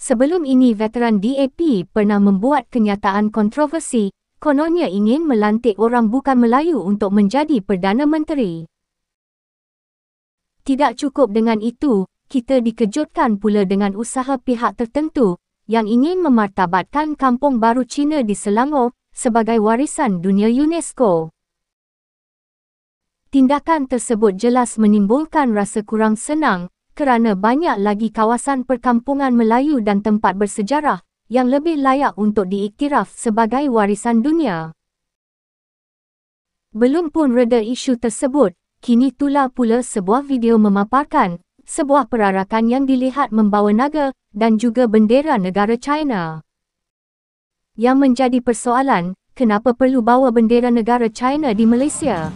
Sebelum ini veteran DAP pernah membuat kenyataan kontroversi, kononnya ingin melantik orang bukan Melayu untuk menjadi Perdana Menteri. Tidak cukup dengan itu, kita dikejutkan pula dengan usaha pihak tertentu yang ingin memartabatkan kampung baru Cina di Selangor sebagai warisan dunia UNESCO. Tindakan tersebut jelas menimbulkan rasa kurang senang kerana banyak lagi kawasan perkampungan Melayu dan tempat bersejarah yang lebih layak untuk diiktiraf sebagai warisan dunia. Belum pun reda isu tersebut, kini tular pula sebuah video memaparkan sebuah perarakan yang dilihat membawa naga dan juga bendera negara China. Yang menjadi persoalan, kenapa perlu bawa bendera negara China di Malaysia?